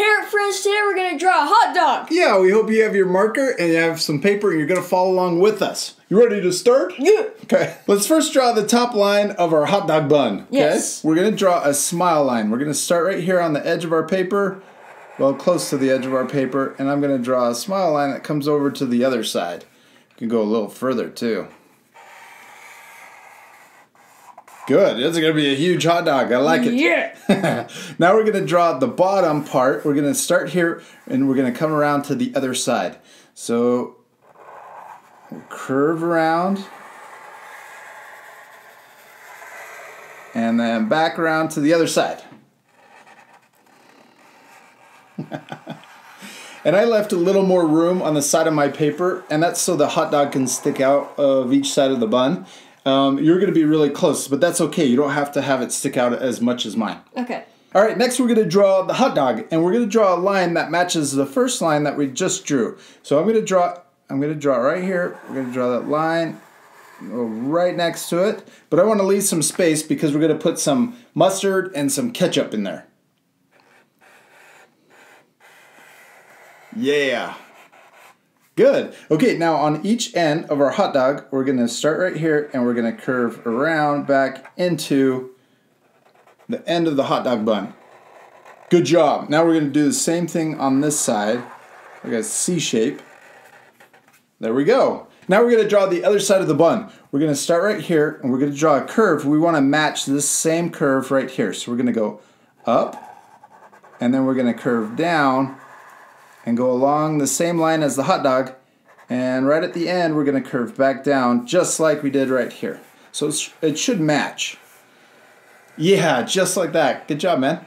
Here at Friends, today we're gonna draw a hot dog. Yeah, we hope you have your marker and you have some paper and you're gonna follow along with us. You ready to start? Yeah. Okay. Let's first draw the top line of our hot dog bun. Okay? Yes. We're gonna draw a smile line. We're gonna start right here on the edge of our paper, well, close to the edge of our paper, and I'm gonna draw a smile line that comes over to the other side. You can go a little further too. Good. It's gonna be a huge hot dog. I like it. Yeah. now we're gonna draw the bottom part. We're gonna start here and we're gonna come around to the other side. So we'll curve around and then back around to the other side. and I left a little more room on the side of my paper, and that's so the hot dog can stick out of each side of the bun. Um, you're going to be really close, but that's okay. You don't have to have it stick out as much as mine. Okay. All right, next we're going to draw the hot dog, and we're going to draw a line that matches the first line that we just drew. So I'm going to draw. I'm going to draw right here. We're going to draw that line right next to it, but I want to leave some space because we're going to put some mustard and some ketchup in there. Yeah. Good. Okay, now on each end of our hot dog, we're to start right here and we're to curve around back into the end of the hot dog bun. Good job. Now we're to do the same thing on this side. We got a C shape. There we go. Now we're to draw the other side of the bun. We're to start right here and we're to draw a curve. We want to match this same curve right here. So we're to go up and then we're to curve down and go along the same line as the hot dog. And right at the end, we're going to curve back down just like we did right here. So it should match. Yeah, just like that. Good job, man.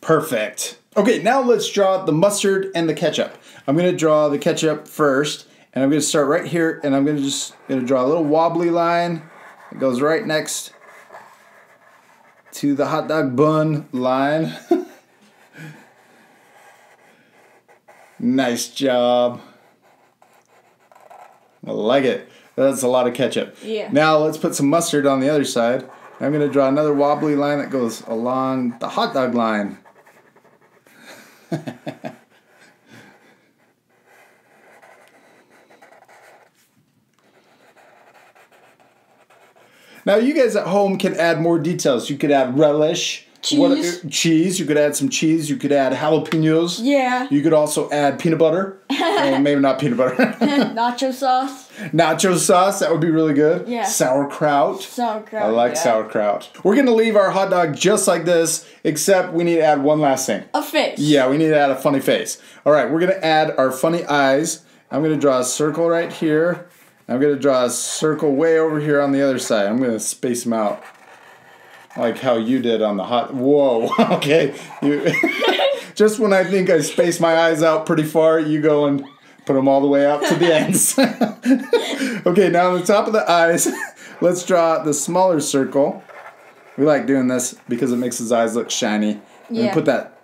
Perfect. Okay, now let's draw the mustard and the ketchup. I'm going to draw the ketchup first, and I'm going to start right here, and I'm going to just going to draw a little wobbly line. It goes right next to the hot dog bun line. nice job. I like it. That's a lot of ketchup. Yeah. Now let's put some mustard on the other side. I'm going to draw another wobbly line that goes along the hot dog line. now you guys at home can add more details. You could add relish, Cheese. cheese. You could add some cheese. You could add jalapenos. Yeah. You could also add peanut butter. oh, maybe not peanut butter. Nacho sauce. Nacho sauce. That would be really good. Yeah. Sauerkraut. Sauerkraut. I like yeah. sauerkraut. We're gonna leave our hot dog just like this, except we need to add one last thing. A face. Yeah, we need to add a funny face. All right, we're gonna add our funny eyes. I'm gonna draw a circle right here. I'm gonna draw a circle way over here on the other side. I'm gonna space them out. Like how you did on the hot. Whoa. okay. You, just when I think I space my eyes out pretty far, you go and put them all the way out to the ends. okay, now on the top of the eyes, let's draw the smaller circle. We like doing this because it makes his eyes look shiny. And Yeah. put that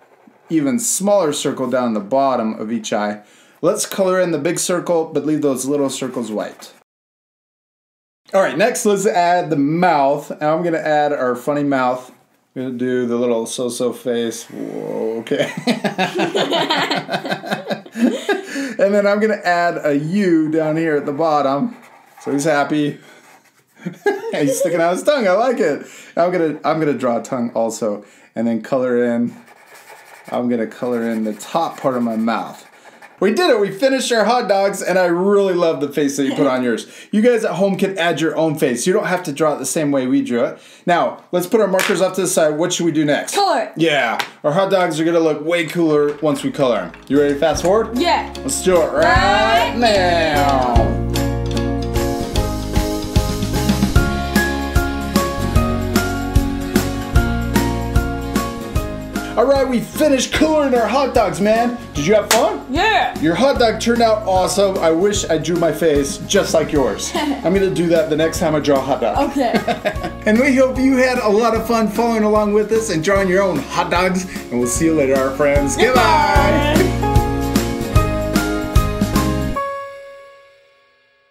even smaller circle down the bottom of each eye. Let's color in the big circle, but leave those little circles white. All right, next let's add the mouth. And I'm gonna add our funny mouth. I'm gonna do the little so-so face. Whoa, okay. and then I'm gonna add a U down here at the bottom. So he's happy. he's sticking out his tongue. I like it. I'm gonna I'm gonna draw a tongue also, and then color in. I'm gonna color in the top part of my mouth. We did it. We finished our hot dogs, and I really love the face that you put on yours. You guys at home can add your own face. You don't have to draw it the same way we drew it. Now, let's put our markers off to the side. What should we do next? Color. Yeah, our hot dogs are gonna look way cooler once we color them. You ready to fast forward? Yeah. Let's do it right Right now. All right, we finished coloring our hot dogs, man. Did you have fun? Yeah. Your hot dog turned out awesome. I wish I drew my face just like yours. I'm gonna do that the next time I draw a hot dog. Okay. And we hope you had a lot of fun following along with us and drawing your own hot dogs. And we'll see you later, our friends. Goodbye. Bye.